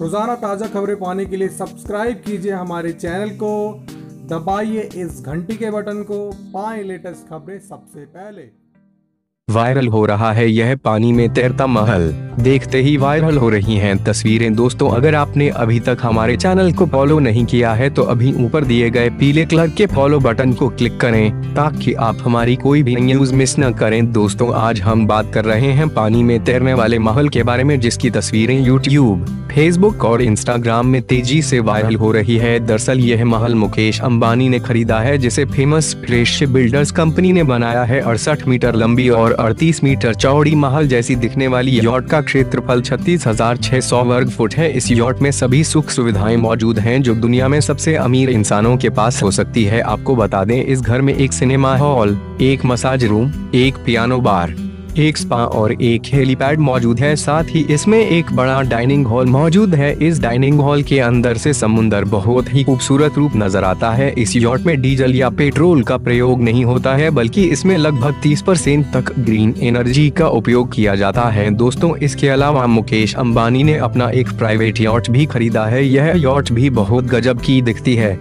रोज़ाना ताज़ा खबरें पाने के लिए सब्सक्राइब कीजिए हमारे चैनल को। दबाइए इस घंटी के बटन को। पाएँ लेटेस्ट खबरें सबसे पहले। वायरल हो रहा है। यह पानी में तैरता महल। देखते ही वायरल हो रही हैं तस्वीरें। दोस्तों, अगर आपने अभी तक हमारे चैनल को फॉलो नहीं किया है तो अभी ऊपर दिए गए पीले कलर के फॉलो बटन को क्लिक करें, ताकि आप हमारी कोई भी न्यूज़ मिस न करें। दोस्तों, आज हम बात कर रहे हैं पानी में तैरने वाले महल के बारे में, जिसकी तस्वीरें यूट्यूब फेसबुक और इंस्टाग्राम में तेज़ी से वायरल हो रही है। दरअसल, यह महल मुकेश अंबानी ने खरीदा है, जिसे फ़ेमस रेशिप बिल्डर्स कंपनी ने बनाया है। अड़सठ मीटर लंबी और 38 मीटर चौड़ी महल जैसी दिखने वाली यॉट का क्षेत्रफल छत्तीस वर्ग फुट है। इस यॉट में सभी सुख सुविधाएँ मौजूद हैं जो दुनिया में सबसे अमीर इंसानों के पास हो सकती है। आपको बता दें, इस घर में एक सिनेमा हॉल, एक मसाज रूम, एक पियानो बार। एक स्पा और एक हेलीपैड मौजूद है, साथ ही इसमें एक बड़ा डाइनिंग हॉल मौजूद है। इस डाइनिंग हॉल के अंदर से समुन्दर बहुत ही खूबसूरत रूप नज़र आता है। इस यॉट में डीजल या पेट्रोल का प्रयोग नहीं होता है, बल्कि इसमें लगभग 30 परसेंट तक ग्रीन एनर्जी का उपयोग किया जाता है। दोस्तों, इसके अलावा मुकेश अम्बानी ने अपना एक प्राइवेट यॉट भी खरीदा है। यह यॉट भी बहुत गजब की दिखती है।